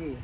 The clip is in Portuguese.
aqui.